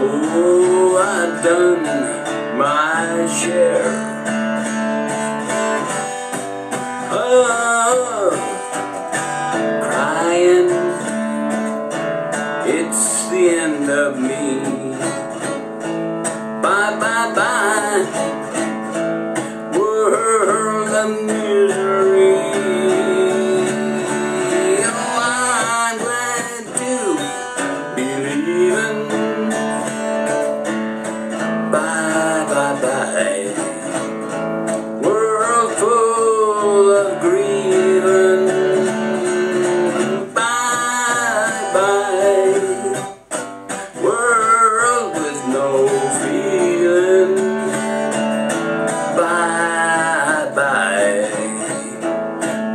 Oh, I've done my share. Oh, crying, it's the end of me. Bye, bye, bye. World of. No feeling. Bye, bye.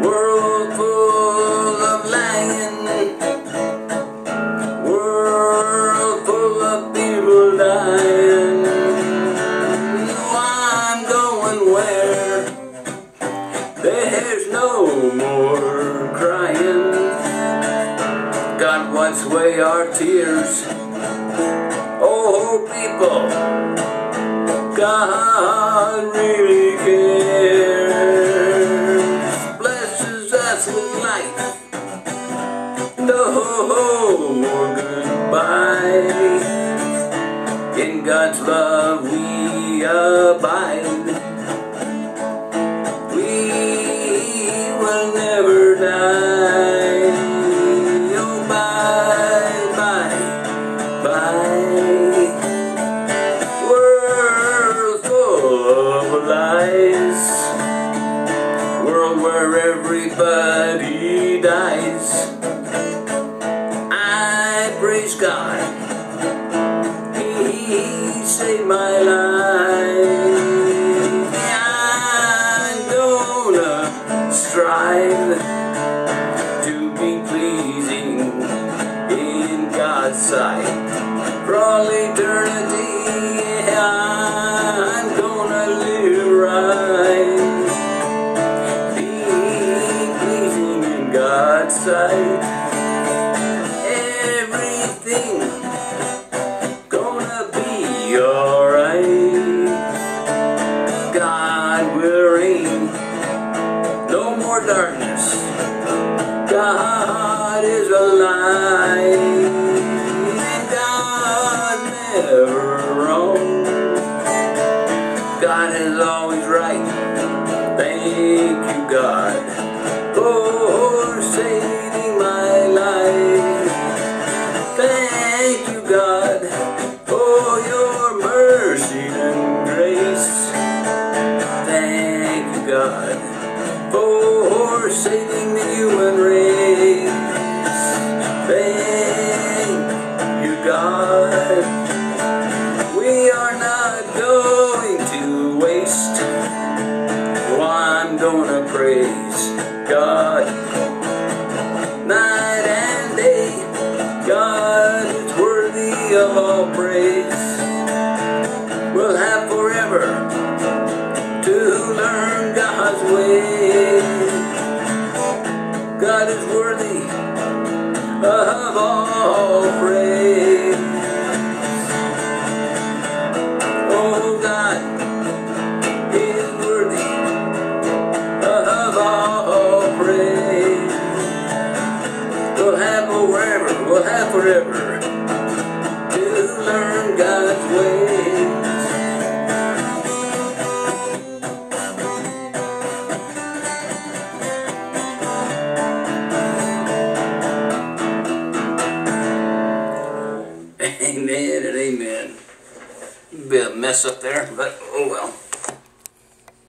World full of lying. World full of people dying. Oh, I'm going where there's no more crying. God wipes away our tears. Oh, people, God really cares. Blesses us with life. No more goodbye. In God's love we abide. Where everybody dies. I praise God. He saved my life. Sight. Everything gonna be alright. God will reign. No more darkness. God is alive. And God never wrong. God is always right. Thank you, God, for saving my life. Thank you, God, for your mercy and grace. Thank you, God, for saving the human race. All praise. We'll have forever to learn God's way. God is worthy of all praise. Oh, God is worthy of all praise. We'll have forever, we'll have forever be a mess up there, but oh well.